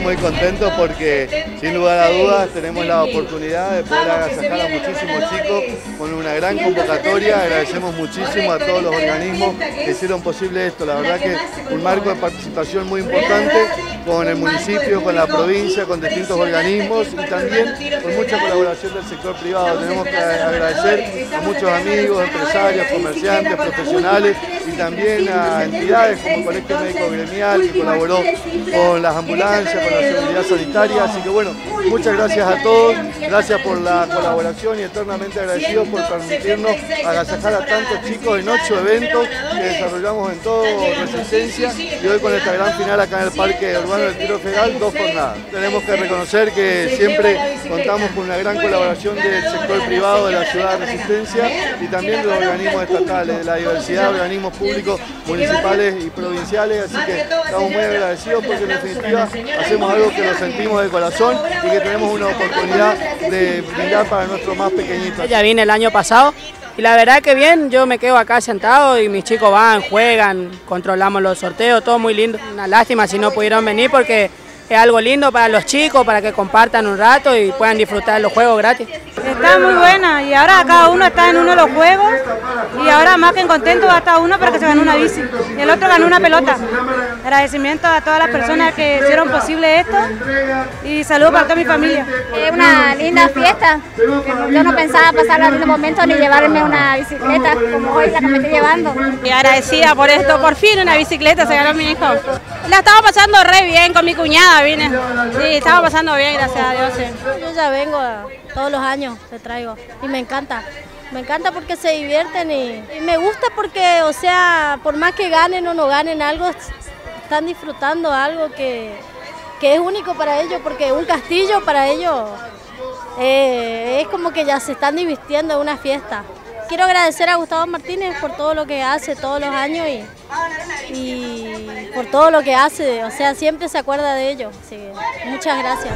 muy contentos porque sin lugar a dudas tenemos la oportunidad de poder agasajar a muchísimos chicos con una gran convocatoria. Agradecemos muchísimo a todos los organismos que hicieron posible esto. La verdad que un marco de participación muy importante con el municipio, con la provincia, con distintos organismos y también con mucha colaboración del sector privado. Tenemos que agradecer a muchos amigos, empresarios, comerciantes, profesionales y también a entidades como el Colegio Médico Gremial que colaboró con las ambulancias, con la seguridad sanitaria. Así que bueno, muchas gracias a todos, gracias por la colaboración y eternamente agradecidos por permitirnos agasajar a tantos chicos en ocho eventos que desarrollamos en todo Resistencia y hoy con esta gran final acá en el Parque Urbano del Tiro Federal, dos jornadas. Tenemos que reconocer que siempre contamos con una gran colaboración del sector privado de la ciudad de Resistencia y también de los organismos estatales, de la diversidad organismos públicos, municipales y provinciales, así que estamos muy agradecidos porque en definitiva hacemos algo que lo sentimos de corazón y que tenemos una oportunidad de brindar para nuestros más pequeñitos. Ya vine el año pasado y la verdad que bien, yo me quedo acá sentado y mis chicos van, juegan, controlamos los sorteos, todo muy lindo. Una lástima si no pudieron venir porque es algo lindo para los chicos, para que compartan un rato y puedan disfrutar los juegos gratis. Está muy buena y ahora cada uno está en uno de los juegos y ahora más que en contento va a estar uno porque se ganó una bici y el otro ganó una pelota. Agradecimiento a todas las personas que hicieron posible esto y saludos para toda mi familia. Es una linda fiesta, yo no pensaba pasar un lindo momento ni llevarme una bicicleta como hoy la que me estoy llevando. Y agradecida por esto, por fin una bicicleta se ganó mi hijo. La estaba pasando re bien con mi cuñada, vine. Sí, estaba pasando bien, gracias a Dios. Yo ya vengo todos los años, te traigo y me encanta. Me encanta porque se divierten y, me gusta porque, o sea, por más que ganen o no ganen algo, están disfrutando algo que, que es único para ellos, porque un castillo para ellos eh, es como que ya se están divirtiendo en una fiesta. Quiero agradecer a Gustavo Martínez por todo lo que hace todos los años y, y por todo lo que hace, o sea, siempre se acuerda de ellos. Muchas gracias.